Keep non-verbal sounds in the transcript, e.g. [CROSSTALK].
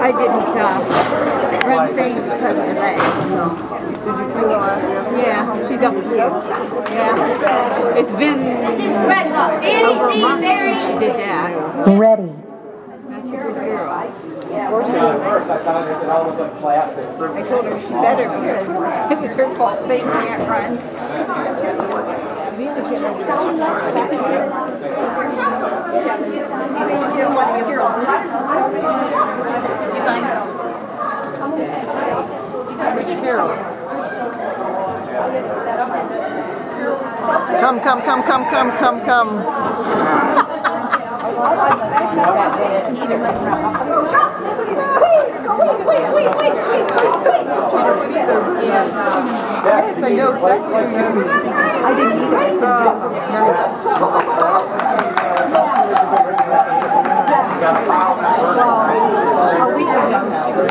I didn't uh, run things because of the leg. Did you kill her last year? Yeah, she doubled you. Yeah. It's been Red Hawk. over a Danny, month Barry. since she did that. Ready. That's a good girl. Of course it is. I told her she better because [LAUGHS] it was her fault they can't run. Carol? Come, come, come, come, come, come, come. Yes, I know exactly who you mean. I didn't either. Oh, nice. A week ago, she was